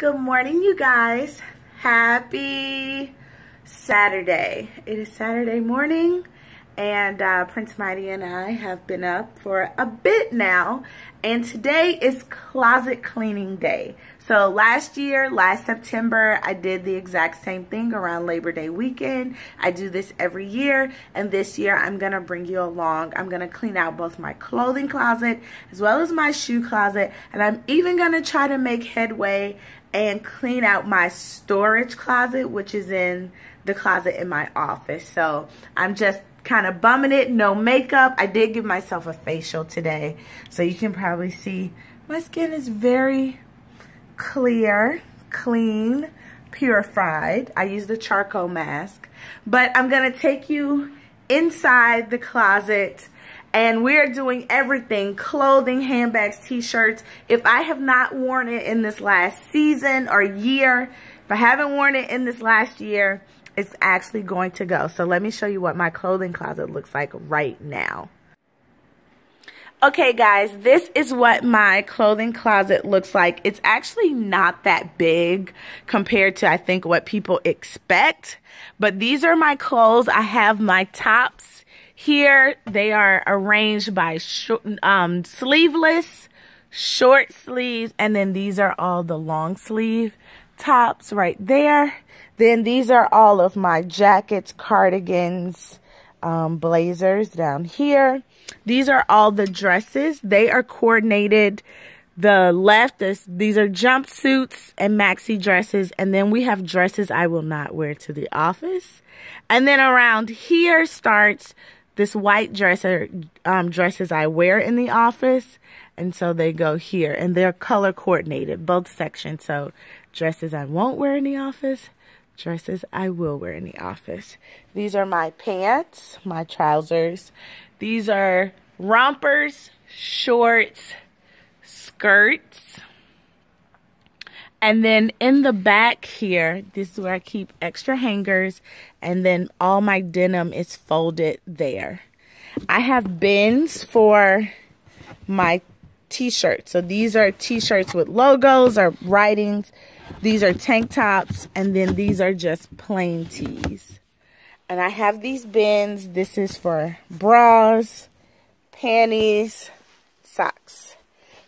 Good morning, you guys. Happy Saturday. It is Saturday morning, and uh, Prince Mighty and I have been up for a bit now, and today is closet cleaning day. So last year, last September, I did the exact same thing around Labor Day weekend. I do this every year, and this year I'm going to bring you along. I'm going to clean out both my clothing closet as well as my shoe closet, and I'm even going to try to make headway and clean out my storage closet, which is in the closet in my office. So I'm just kind of bumming it, no makeup. I did give myself a facial today, so you can probably see my skin is very clear, clean, purified. I use the charcoal mask, but I'm gonna take you inside the closet and we're doing everything clothing handbags t-shirts if i have not worn it in this last season or year if i haven't worn it in this last year it's actually going to go so let me show you what my clothing closet looks like right now Okay guys, this is what my clothing closet looks like. It's actually not that big compared to I think what people expect. But these are my clothes. I have my tops here they are arranged by short, um, sleeveless, short sleeves, and then these are all the long sleeve tops right there. Then these are all of my jackets, cardigans, um, blazers down here. These are all the dresses. They are coordinated. The left, is, these are jumpsuits and maxi dresses. And then we have dresses I will not wear to the office. And then around here starts this white dresser um, dresses I wear in the office. And so they go here and they're color coordinated, both sections. So dresses I won't wear in the office, dresses I will wear in the office. These are my pants, my trousers. These are rompers, shorts, skirts. And then in the back here, this is where I keep extra hangers. And then all my denim is folded there. I have bins for my t-shirts. So these are t-shirts with logos or writings. These are tank tops. And then these are just plain tees. And I have these bins. This is for bras, panties, socks.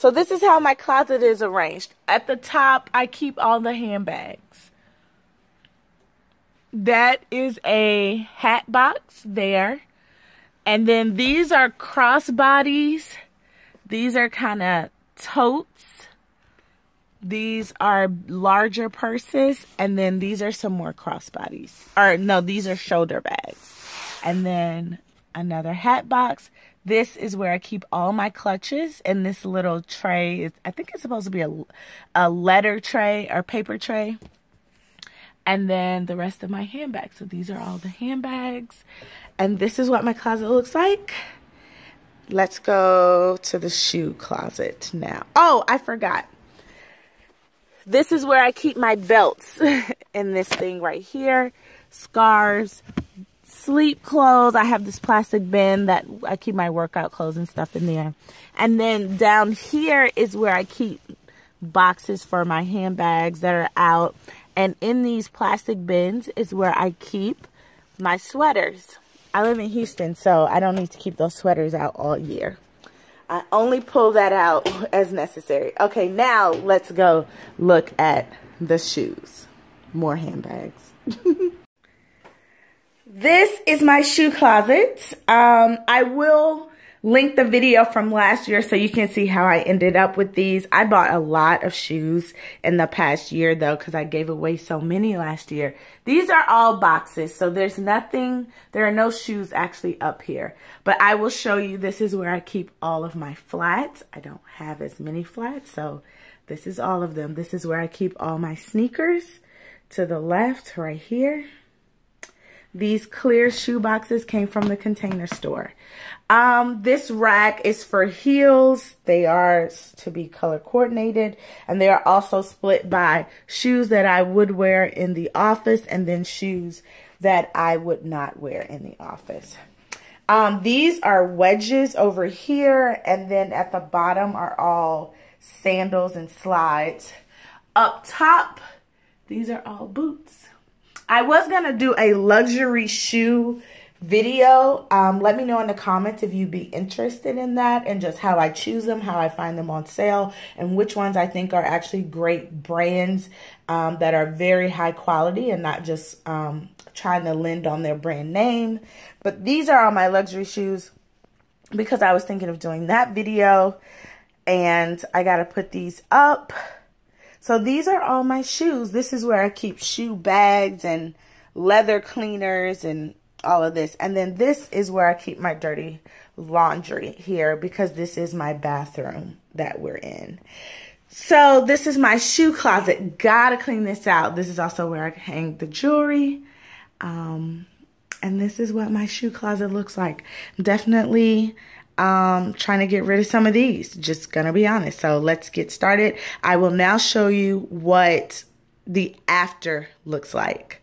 So this is how my closet is arranged. At the top, I keep all the handbags. That is a hat box there. And then these are crossbodies. These are kind of totes. These are larger purses. And then these are some more crossbodies. Or no, these are shoulder bags. And then another hat box. This is where I keep all my clutches and this little tray is, I think it's supposed to be a, a letter tray or paper tray. And then the rest of my handbags. So these are all the handbags. And this is what my closet looks like. Let's go to the shoe closet now. Oh, I forgot. This is where I keep my belts in this thing right here. Scarves, sleep clothes. I have this plastic bin that I keep my workout clothes and stuff in there. And then down here is where I keep boxes for my handbags that are out. And in these plastic bins is where I keep my sweaters. I live in Houston, so I don't need to keep those sweaters out all year. I only pull that out as necessary. Okay, now let's go look at the shoes. More handbags. This is my shoe closet. Um, I will link the video from last year so you can see how I ended up with these. I bought a lot of shoes in the past year though because I gave away so many last year. These are all boxes so there's nothing, there are no shoes actually up here. But I will show you this is where I keep all of my flats. I don't have as many flats so this is all of them. This is where I keep all my sneakers to the left right here. These clear shoe boxes came from the container store. Um, this rack is for heels. They are to be color coordinated and they are also split by shoes that I would wear in the office and then shoes that I would not wear in the office. Um, these are wedges over here and then at the bottom are all sandals and slides. Up top, these are all boots. I was going to do a luxury shoe video. Um, let me know in the comments if you'd be interested in that and just how I choose them, how I find them on sale, and which ones I think are actually great brands um, that are very high quality and not just um, trying to lend on their brand name. But these are all my luxury shoes because I was thinking of doing that video and I got to put these up. So these are all my shoes. This is where I keep shoe bags and leather cleaners and all of this. And then this is where I keep my dirty laundry here because this is my bathroom that we're in. So this is my shoe closet. Gotta clean this out. This is also where I hang the jewelry. Um, and this is what my shoe closet looks like. Definitely um, trying to get rid of some of these. Just gonna be honest. So let's get started. I will now show you what the after looks like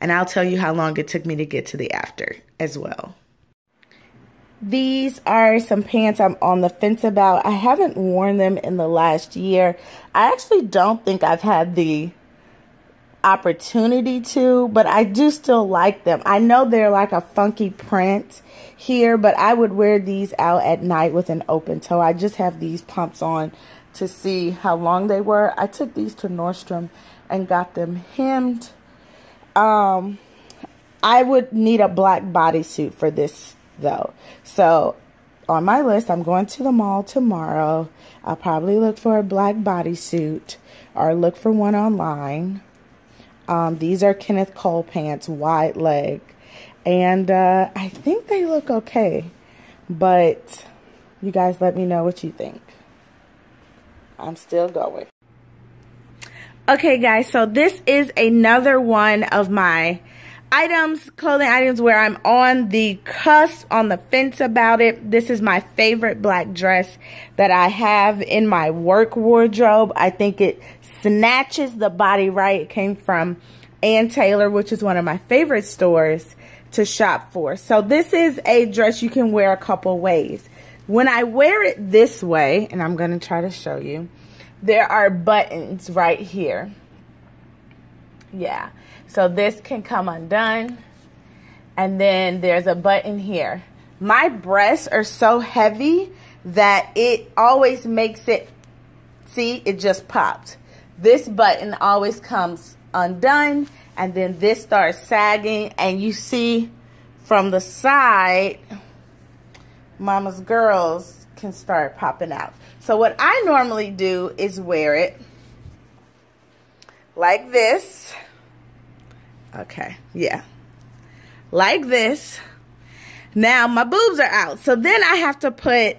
and I'll tell you how long it took me to get to the after as well. These are some pants I'm on the fence about. I haven't worn them in the last year. I actually don't think I've had the opportunity to, but I do still like them. I know they're like a funky print here, but I would wear these out at night with an open toe. I just have these pumps on to see how long they were. I took these to Nordstrom and got them hemmed um, I would need a black bodysuit for this though. So on my list, I'm going to the mall tomorrow. I'll probably look for a black bodysuit or look for one online. Um, these are Kenneth Cole pants, wide leg. And uh, I think they look okay. But you guys let me know what you think. I'm still going. Okay, guys, so this is another one of my items, clothing items where I'm on the cusp, on the fence about it. This is my favorite black dress that I have in my work wardrobe. I think it snatches the body right. It came from Ann Taylor, which is one of my favorite stores to shop for. So this is a dress you can wear a couple ways. When I wear it this way, and I'm going to try to show you, there are buttons right here. Yeah. So this can come undone. And then there's a button here. My breasts are so heavy that it always makes it, see, it just popped. This button always comes undone and then this starts sagging and you see from the side, mama's girls can start popping out. So what I normally do is wear it like this. Okay, yeah. Like this. Now my boobs are out. So then I have to put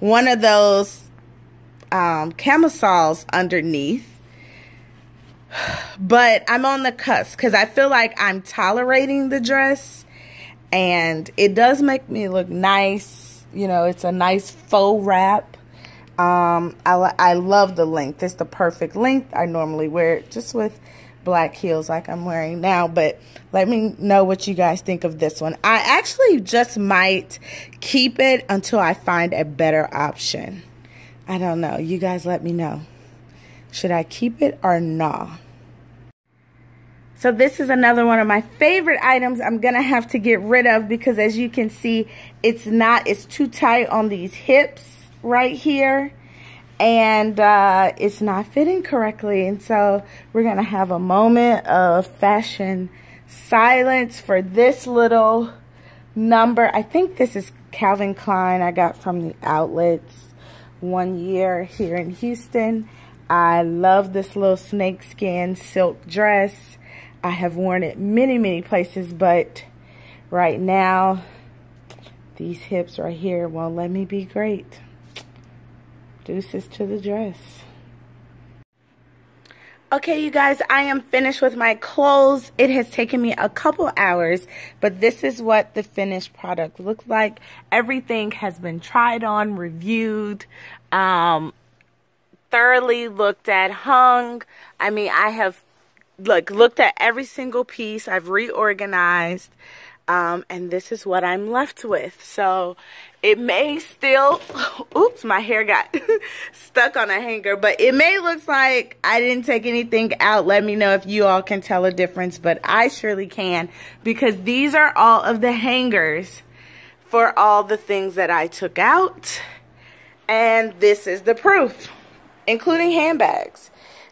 one of those um, camisoles underneath. But I'm on the cusp because I feel like I'm tolerating the dress. And it does make me look nice. You know, it's a nice faux wrap. Um, I, I love the length. It's the perfect length. I normally wear it just with black heels like I'm wearing now. But let me know what you guys think of this one. I actually just might keep it until I find a better option. I don't know. You guys let me know. Should I keep it or not? So this is another one of my favorite items I'm going to have to get rid of because as you can see, it's not, it's too tight on these hips right here and uh, it's not fitting correctly. And so we're going to have a moment of fashion silence for this little number. I think this is Calvin Klein I got from the outlets one year here in Houston. I love this little snakeskin silk dress. I have worn it many, many places, but right now, these hips right here won't let me be great. Deuces to the dress. Okay, you guys, I am finished with my clothes. It has taken me a couple hours, but this is what the finished product looks like. Everything has been tried on, reviewed, um, thoroughly looked at, hung. I mean, I have like looked at every single piece. I've reorganized. Um, and this is what I'm left with. So it may still, oops, my hair got stuck on a hanger, but it may look like I didn't take anything out. Let me know if you all can tell a difference, but I surely can because these are all of the hangers for all the things that I took out. And this is the proof, including handbags.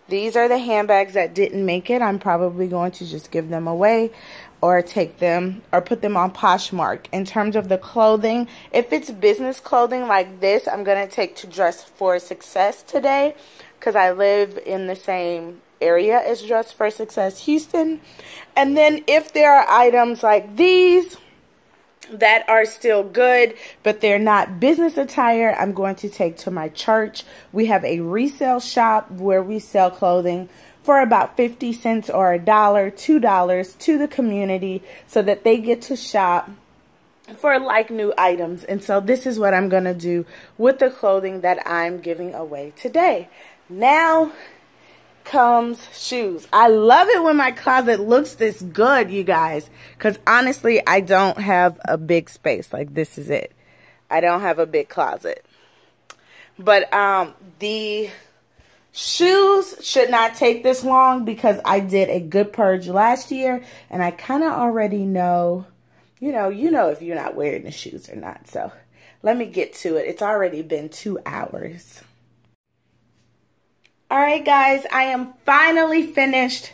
These are the handbags that didn't make it. I'm probably going to just give them away or take them or put them on Poshmark. In terms of the clothing, if it's business clothing like this, I'm going to take to Dress for Success today because I live in the same area as Dress for Success Houston. And then if there are items like these, that are still good, but they're not business attire, I'm going to take to my church. We have a resale shop where we sell clothing for about 50 cents or a dollar, two dollars to the community so that they get to shop for like new items. And so this is what I'm going to do with the clothing that I'm giving away today. Now comes shoes. I love it when my closet looks this good, you guys. Because honestly, I don't have a big space. Like, this is it. I don't have a big closet. But um, the shoes should not take this long because I did a good purge last year. And I kind of already know, you know, you know if you're not wearing the shoes or not. So let me get to it. It's already been two hours. All right, guys, I am finally finished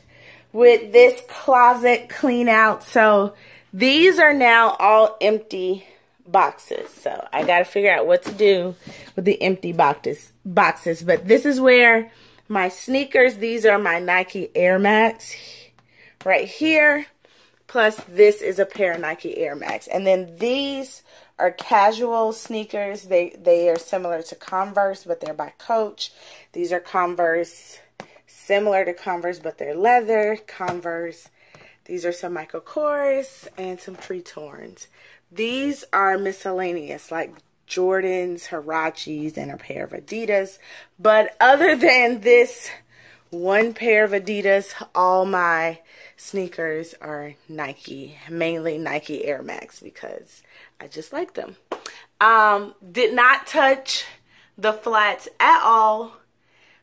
with this closet clean out. So these are now all empty boxes. So I got to figure out what to do with the empty boxes. boxes. But this is where my sneakers, these are my Nike Air Max right here. Plus this is a pair of Nike Air Max. And then these are casual sneakers. They, they are similar to Converse, but they're by Coach. These are Converse, similar to Converse, but they're leather. Converse. These are some Michael Kors and some Tretorns. These are miscellaneous, like Jordans, Huaraches, and a pair of Adidas. But other than this one pair of Adidas, all my sneakers are Nike, mainly Nike Air Max because I just like them. Um, did not touch the flats at all,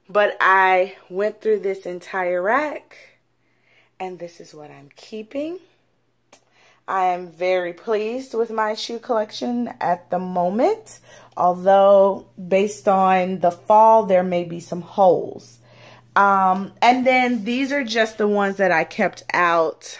but I went through this entire rack and this is what I'm keeping. I am very pleased with my shoe collection at the moment, although based on the fall, there may be some holes. Um, and then these are just the ones that I kept out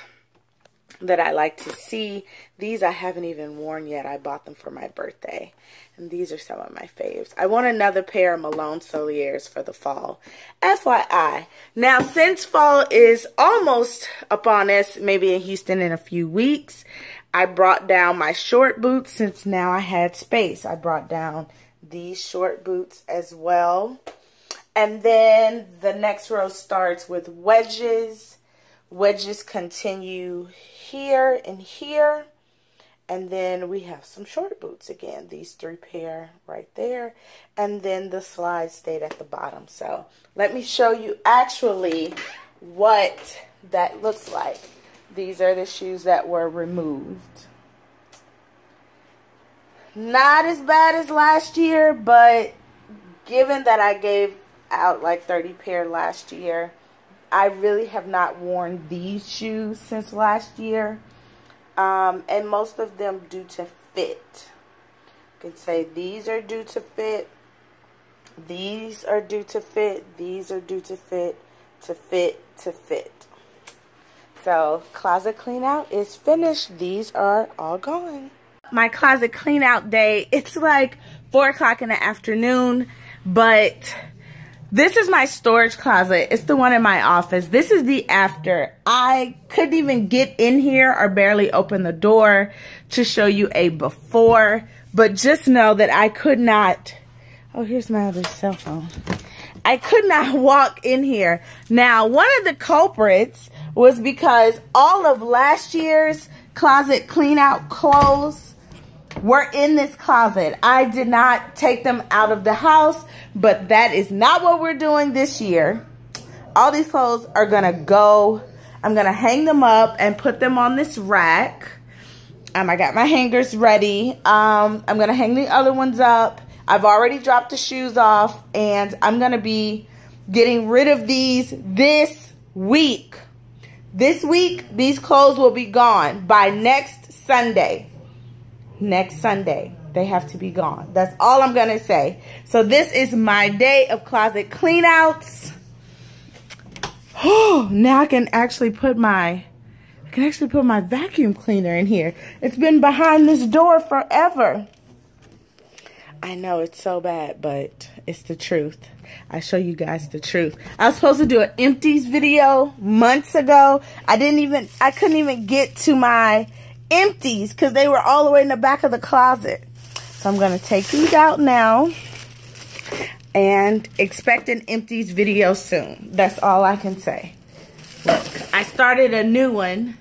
that I like to see. These I haven't even worn yet. I bought them for my birthday. And these are some of my faves. I want another pair of Malone Souliers for the fall. FYI. Now, since fall is almost upon us, maybe in Houston in a few weeks, I brought down my short boots since now I had space. I brought down these short boots as well. And then the next row starts with wedges. Wedges continue here and here. And then we have some short boots again. These three pair right there. And then the slide stayed at the bottom. So let me show you actually what that looks like. These are the shoes that were removed. Not as bad as last year, but given that I gave out like 30 pair last year, I really have not worn these shoes since last year. Um, and most of them due to fit. You can say these are due to fit. These are due to fit. These are due to fit. To fit. To fit. So closet clean out is finished. These are all gone. My closet clean out day, it's like 4 o'clock in the afternoon, but this is my storage closet. It's the one in my office. This is the after. I couldn't even get in here or barely open the door to show you a before. But just know that I could not... Oh, here's my other cell phone. I could not walk in here. Now, one of the culprits was because all of last year's closet clean out clothes were in this closet. I did not take them out of the house, but that is not what we're doing this year. All these clothes are to go. I'm to hang them up and put them on this rack. Um, I got my hangers ready. Um, I'm to hang the other ones up. I've already dropped the shoes off. And I'm to be getting rid of these this week. This week, these clothes will be gone by next Sunday. Next Sunday, they have to be gone. That's all I'm going to say. So this is my day of closet cleanouts. Oh, now I can actually put my I can actually put my vacuum cleaner in here. It's been behind this door forever. I know it's so bad, but it's the truth. I show you guys the truth. I was supposed to do an empties video months ago. I didn't even, I couldn't even get to my empties because they were all the way in the back of the closet. So I'm going to take these out now and expect an empties video soon. That's all I can say. Look, I started a new one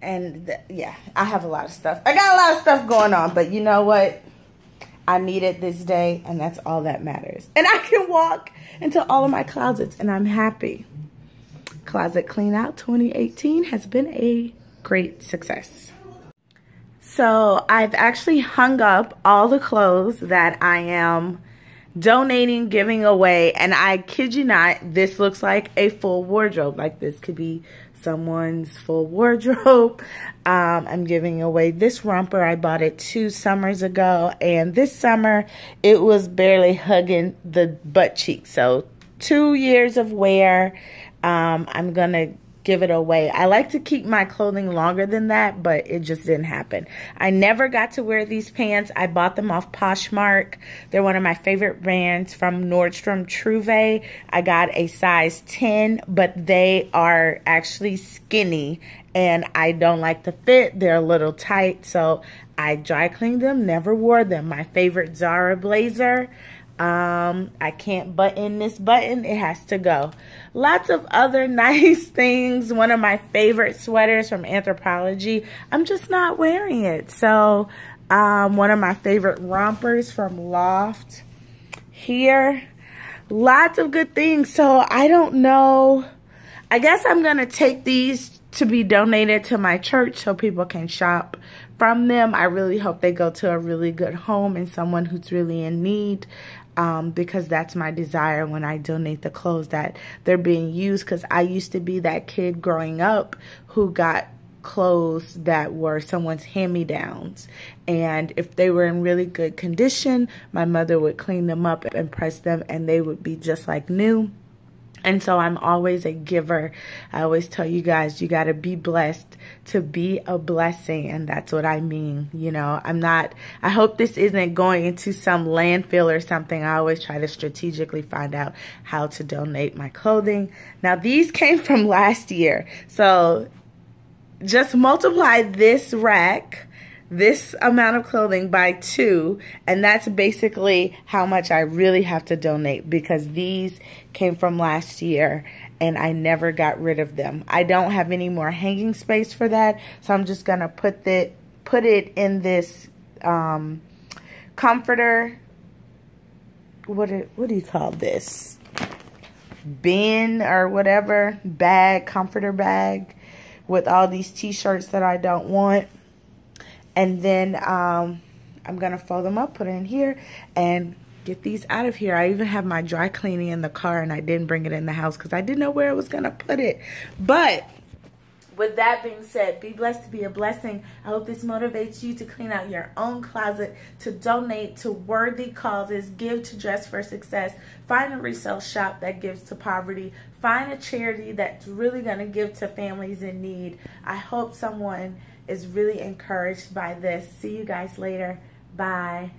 and yeah, I have a lot of stuff. I got a lot of stuff going on, but you know what? I need it this day, and that's all that matters. And I can walk into all of my closets, and I'm happy. Closet Clean Out 2018 has been a great success. So I've actually hung up all the clothes that I am donating, giving away, and I kid you not, this looks like a full wardrobe. Like this could be someone's full wardrobe. Um, I'm giving away this romper. I bought it two summers ago, and this summer it was barely hugging the butt cheek. So two years of wear. Um, I'm gonna give it away. I like to keep my clothing longer than that, but it just didn't happen. I never got to wear these pants. I bought them off Poshmark. They're one of my favorite brands from Nordstrom Trouvé. I got a size 10, but they are actually skinny and I don't like the fit. They're a little tight, so I dry cleaned them, never wore them. My favorite Zara blazer. Um, I can't button this button. It has to go. Lots of other nice things. One of my favorite sweaters from Anthropologie. I'm just not wearing it. So, um, one of my favorite rompers from Loft. Here. Lots of good things. So, I don't know. I guess I'm going to take these to be donated to my church so people can shop from them. I really hope they go to a really good home and someone who's really in need um, because that's my desire when I donate the clothes that they're being used. Because I used to be that kid growing up who got clothes that were someone's hand-me-downs and if they were in really good condition my mother would clean them up and press them and they would be just like new and so I'm always a giver. I always tell you guys, you got to be blessed to be a blessing. And that's what I mean. You know, I'm not, I hope this isn't going into some landfill or something. I always try to strategically find out how to donate my clothing. Now, these came from last year. So just multiply this rack this amount of clothing by two and that's basically how much I really have to donate because these came from last year and I never got rid of them. I don't have any more hanging space for that so I'm just gonna put it put it in this um, comforter. What it, what do you call this? Bin or whatever bag comforter bag with all these t-shirts that I don't want and then um, I'm going to fold them up, put it in here, and get these out of here. I even have my dry cleaning in the car, and I didn't bring it in the house because I didn't know where I was going to put it. But with that being said, be blessed to be a blessing. I hope this motivates you to clean out your own closet, to donate to worthy causes, give to Dress for Success, find a resale shop that gives to poverty, find a charity that's really going to give to families in need. I hope someone is really encouraged by this. See you guys later. Bye.